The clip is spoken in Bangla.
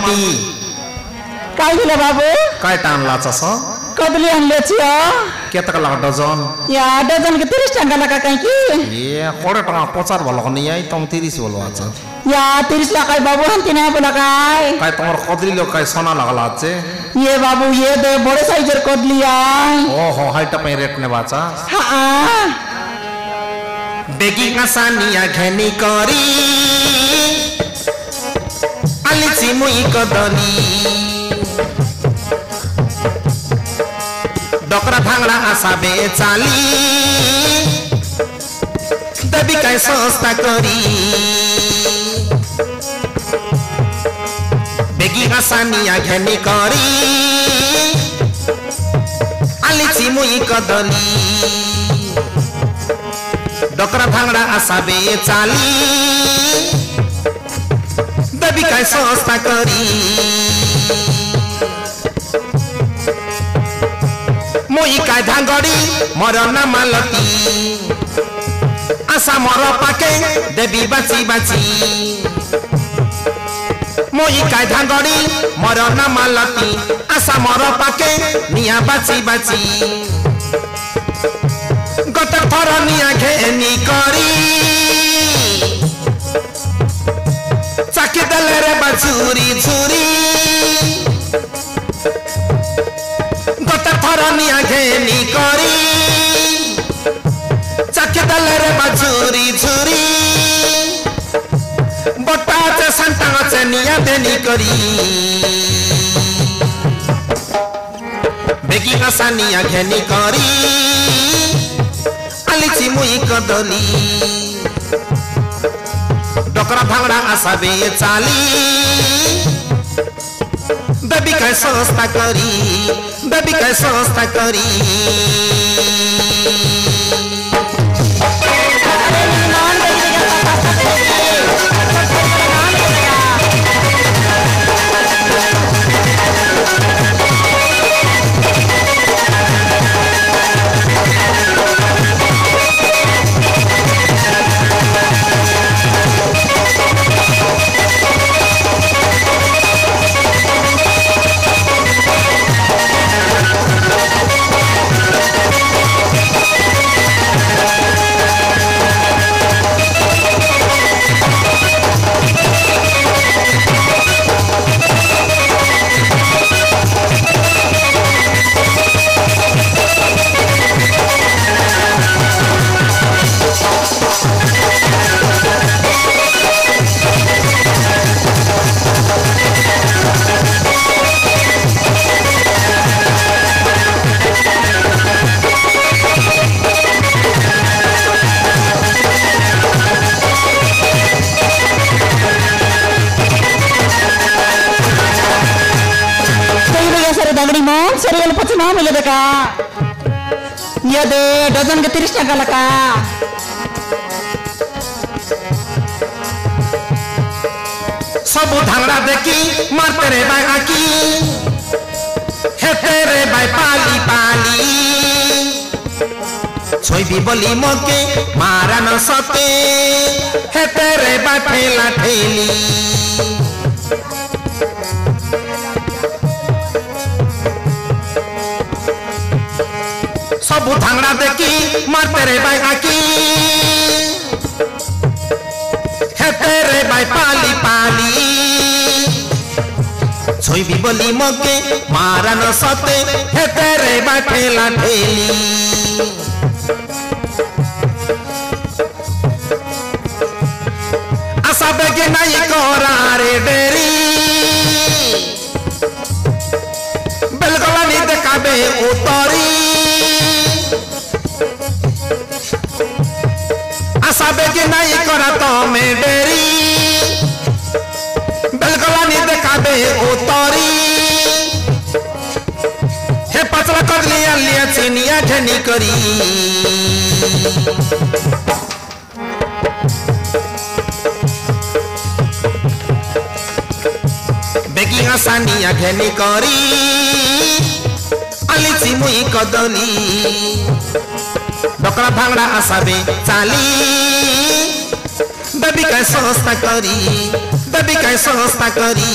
मालती काय दिलं बाबू? काय टाणला चस कदली आणली छिଅ केतक लाग डजन या डझन के तिरिस टंका लगा कहीं की? ए कोड़े टका पचार बोलो नहीं आई? तुम तिरिस बोलो आज या तिरिस लगा बाबू हंती नहीं बोला काय? काय तुम्हार कदली लो काय सोना लगला आज ये बाबू ये दे बड़े साइजर कदली आय. ओहो हाइट पे रेट ने बाचा हाँ बेगी का सानिया घेनी करी। মুই কদনি ডকরা ভাঙড়া আসাবে চালি। দেবী কায় সংস্থা করি। বেগি আসানিয়া ঘেনি করি। আলিছি মুই কদনি ডকরা ভাঙড়া আসাবে চালি। বিকাশ সংস্থা করি মুই কায় ধাঙ্গড়ি মর না মালতী আশা মর পাকে দেবী বাঁচি বাঁচি মুই কায় ধাঙ্গড়ি মর না মালতী আশা মর পাকে নিয়া বাঁচি বাঁচি গত থর নিয়া ঘেনি করি রে বাছুরি ছুরি গত থরনিয়া ঘেনি করি। চাকি দেলে রে বাছুরি ছুরি বটা আছে, সান্তা আছে, নিয়া দেনি করি। বেগি আসানিয়া ঘেনি করি। আলিছি মুই কদলি। ডকরা ভাঙড়া আসাবে চালি। বেবি কায় সস্তা করি বেবি কায় সস্তা করি। ಸರಿಯಲ್ಲಿ ಪಚ್ಚ ನಾವು ಇಲ್ಲಬೇಕಾ ಎದೆ ಡಜನ್ಗೆ ತಿರ್ಸ್ಟಾಗಲ್ಲಕ್ಕ সবু ধাংরা দেখি মারতে বাই আঁকি হেতে রে বাই পালি পালি ছইবি বলি মকে মারান সতে হেতে রে বাই ঠেলা ঠেলি সবু ধাংড়া দেখি মারতে রে ভাই আঁকি হেতে রে ভাই পালি পালি ছইবি বলি মকে মারানো সতে হেতে রে ভাই ঠেলা ঠেলি নাই করা তমে ডেরি বেলগলা নি দেখাবে উতরি হে পাতলা কদলি আলিয়া, চিনিয়া ঠেনি করি। বেগি হাসানিয়া ঘেনি করি। আলিছি মুই কদলি। ডকরা ভাঙড়া আসাবে চালি। बेबी कैसा हंसता करी बेबी कैसा हंसता करी